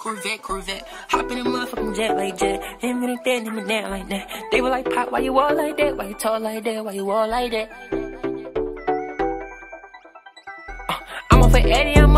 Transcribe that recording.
Corvette, Corvette. Hop in a motherfucking jet like jet. Him and that, him and that like that. They were like, Popp, why you all like that? Why you tall like that? Why you all like that? Uh, I'm off for Eddie, I'm